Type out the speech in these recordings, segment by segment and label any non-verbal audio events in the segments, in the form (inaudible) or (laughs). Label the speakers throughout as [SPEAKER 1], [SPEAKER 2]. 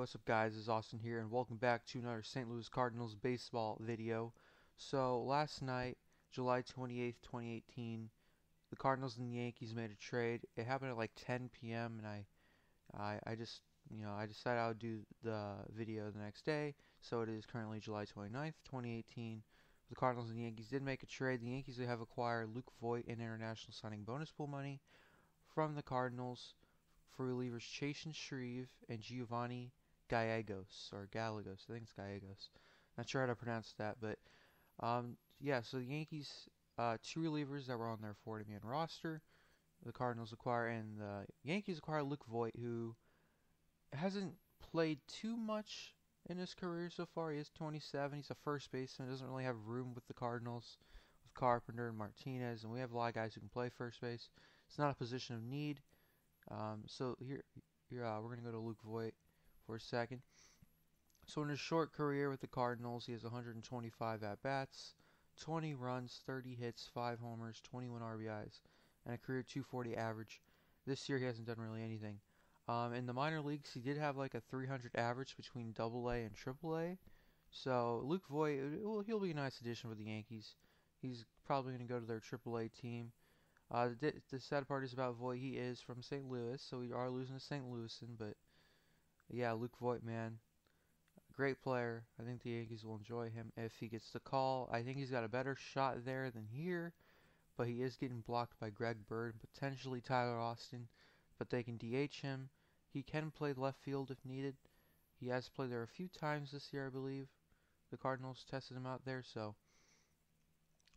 [SPEAKER 1] what's up guys, it's Austin here and welcome back to another St. Louis Cardinals baseball video. So last night, July 28th, 2018, the Cardinals and the Yankees made a trade. It happened at like 10 p.m. and I, I, I just, you know, I decided I would do the video the next day. So it is currently July 29th, 2018. The Cardinals and the Yankees did make a trade. The Yankees have acquired Luke Voit and international signing bonus pool money from the Cardinals for relievers Chasen Shreve and Giovanny Gallegos or Gallegos. I think it's Gallegos. Not sure how to pronounce that, but um, yeah. So the Yankees, uh, two relievers that were on their 40-man roster. The Cardinals acquire and the Yankees acquire Luke Voit, who hasn't played too much in his career so far. He is 27. He's a first baseman. Doesn't really have room with the Cardinals, with Carpenter and Martinez, and we have a lot of guys who can play first base. It's not a position of need. Um, so here, here uh, we're going to go to Luke Voit for a second. So in his short career with the Cardinals, he has 125 at-bats, 20 runs, 30 hits, 5 homers, 21 RBIs, and a career 240 average. This year he hasn't done really anything. Um, in the minor leagues, he did have like a 300 average between Double A and Triple A. So Luke Voit, well, he'll be a nice addition for the Yankees. He's probably going to go to their Triple A team. Uh, the, the, sad part is about Voit. He is from St. Louis, so we are losing a St. Louisan. But yeah, Luke Voit, man, great player. I think the Yankees will enjoy him if he gets the call. I think he's got a better shot there than here, but he is getting blocked by Greg Bird, potentially Tyler Austin. But they can DH him. He can play left field if needed. He has played there a few times this year, I believe. The Cardinals tested him out there, so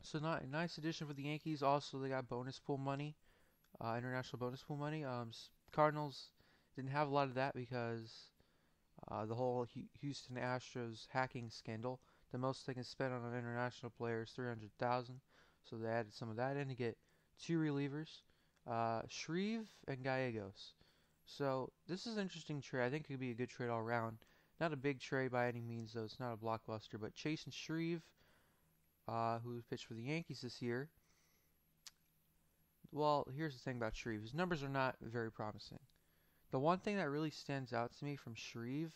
[SPEAKER 1] so not nice addition for the Yankees. Also, they got bonus pool money, uh, international bonus pool money. Um, Cardinals didn't have a lot of that because uh, the whole Houston Astros hacking scandal. The most they can spend on an international player is three hundred thousand. So they added some of that in to get two relievers, uh, Shreve and Gallegos. So this is an interesting trade. I think it could be a good trade all around. Not a big trade by any means, though. It's not a blockbuster. But Chasen Shreve uh, who pitched for the Yankees this year. Well, here's the thing about Shreve. His numbers are not very promising. The one thing that really stands out to me from Shreve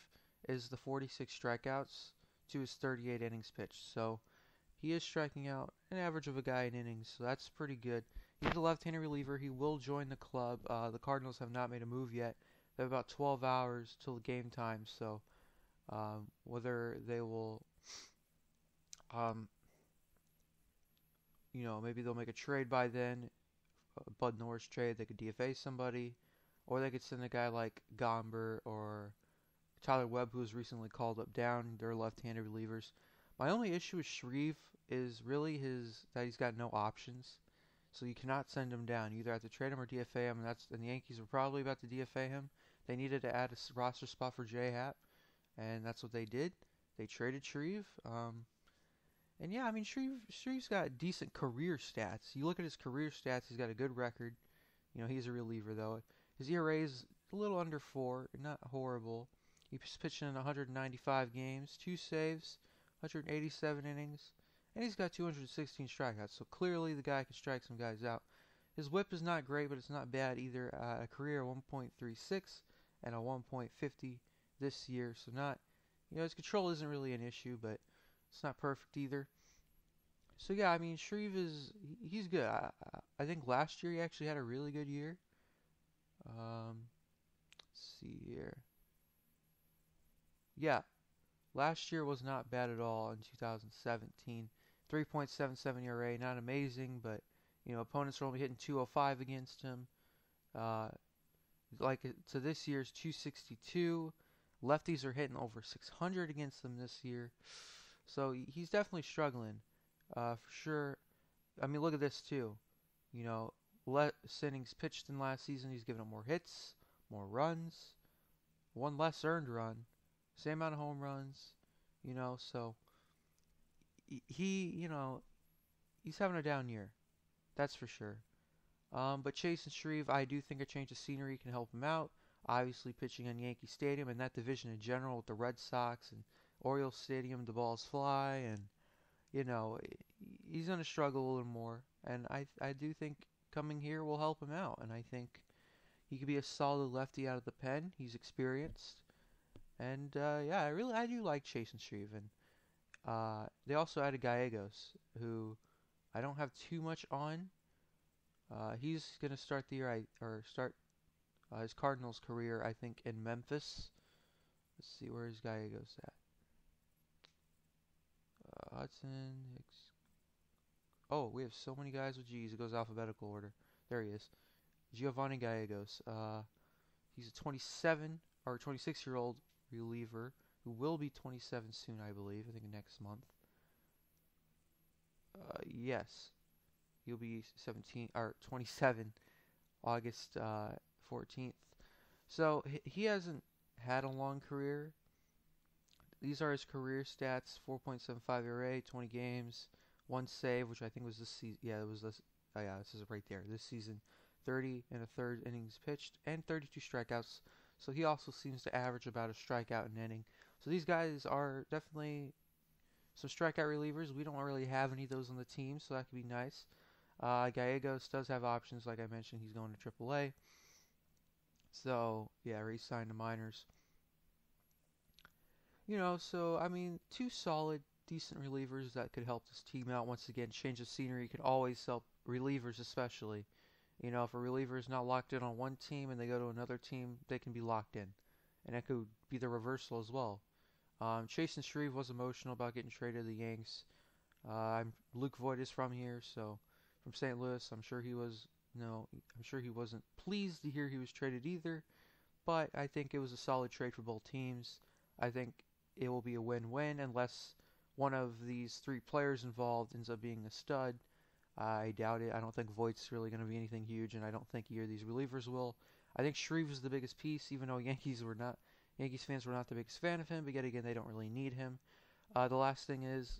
[SPEAKER 1] is the 46 strikeouts to his 38 innings pitched. So he is striking out an average of a guy in innings, so that's pretty good. He's a left-handed reliever. He will join the club. Uh, the Cardinals have not made a move yet. They have about 12 hours till the game time, so um, whether they will um, you know, maybe they'll make a trade by then, Bud Norris trade. They could DFA somebody, or they could send a guy like Gomber or Tyler Webb, who was recently called up down. They're left-handed relievers. My only issue with Shreve is really his that he's got no options. So you cannot send him down. You either have to trade him or DFA him, and that's and the Yankees were probably about to DFA him. They needed to add a roster spot for J Happ, and that's what they did. They traded Shreve. Um, and yeah, I mean, Shreve, Shreve's got decent career stats. You look at his career stats, he's got a good record. You know, he's a reliever, though. His ERA is a little under 4, not horrible. He's pitching in 195 games, 2 saves, 187 innings, and he's got 216 strikeouts. So clearly the guy can strike some guys out. His whip is not great, but it's not bad either. Uh, a career 1.36 and a 1.50 this year. So not, you know, his control isn't really an issue, but it's not perfect either. So yeah, I mean Shreve is he's good. I, I think last year he actually had a really good year. Um, let's see here. Yeah, last year was not bad at all in 2017. 3.77 ERA, not amazing, but you know opponents are only hitting 205 against him. Uh, like to this year's 262. Lefties are hitting over 600 against them this year. So he's definitely struggling, uh, for sure. I mean, look at this too. You know, less innings pitched than last season. He's given up more hits, more runs, one less earned run, same amount of home runs. You know, so he, you know, he's having a down year. That's for sure. Um, but and Shreve, I do think a change of scenery can help him out. Obviously, pitching in Yankee Stadium and that division in general with the Red Sox and Orioles Stadium, the balls fly, and you know he's to struggle a little more. And I I do think coming here will help him out, and I think he could be a solid lefty out of the pen. He's experienced, And uh, yeah, I really I do like Chasen Shreve. And uh, they also added Gallegos, who I don't have too much on. Uh, he's gonna start the year I or start uh, his Cardinals career, I think, in Memphis. Let's see where his Gallegos at. Uh, Hudson Hicks. Oh, we have so many guys with G's. It goes alphabetical order. There he is. Giovanny Gallegos. Uh, he's a 27 or 26 year old reliever who will be 27 soon, I believe. I think next month. Uh, yes, he'll be 17 or 27 August uh, 14th. So he hasn't had a long career. These are his career stats: 4.75 ERA, 20 games, one save, which I think was this season. Yeah, it was this. Oh yeah, this is right there. This season, 30 and a third innings pitched and 32 strikeouts. So he also seems to average about a strikeout an inning. So these guys are definitely some strikeout relievers. We don't really have any of those on the team, so that could be nice. Uh, Gallegos does have options, like I mentioned. He's going to AAA. So yeah, re-signed the minors. You know, so I mean, two solid, decent relievers that could help this team out. Once again, change of scenery could always help relievers, especially. You know, if a reliever is not locked in on one team and they go to another team, they can be locked in, and that could be the reversal as well. Um, Chasen Shreve was emotional about getting traded to the Yanks. Uh, I'm Luke Voit is from here, so from St. Louis. I'm sure he was no, I'm sure he wasn't pleased to hear he was traded either. But I think it was a solid trade for both teams. I think it will be a win-win unless one of these three players involved ends up being a stud. I doubt it. I don't think Voit's really going to be anything huge, and I don't think either of these relievers will. I think Shreve is the biggest piece, even though (laughs) Yankees were not Yankees fans were not the biggest fan of him. But yet again, they don't really need him. Uh, the last thing is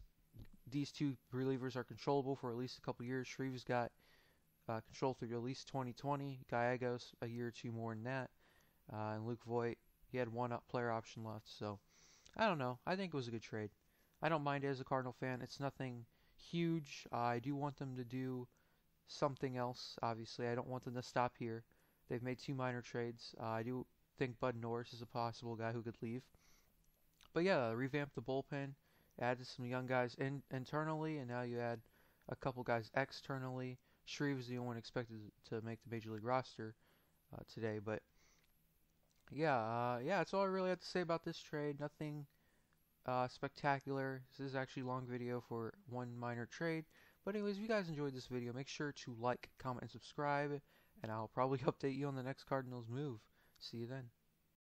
[SPEAKER 1] these two relievers are controllable for at least a couple years. Shreve's got uh, control through at least 2020. Gallegos a year or two more than that, uh, and Luke Voit he had one up player option left. So I don't know. I think it was a good trade. I don't mind it as a Cardinal fan. It's nothing huge. Uh, I do want them to do something else. Obviously, I don't want them to stop here. They've made two minor trades. Uh, I do think Bud Norris is a possible guy who could leave. But yeah, revamp the bullpen, added some young guys in, internally, and now you add a couple guys externally. Shreve is the only one expected to make the major league roster uh, today, but yeah, uh, yeah, that's all I really have to say about this trade. Nothing uh, spectacular. This is actually a long video for one minor trade. But anyways, if you guys enjoyed this video, make sure to like, comment, and subscribe. And I'll probably (laughs) update you on the next Cardinals move. See you then.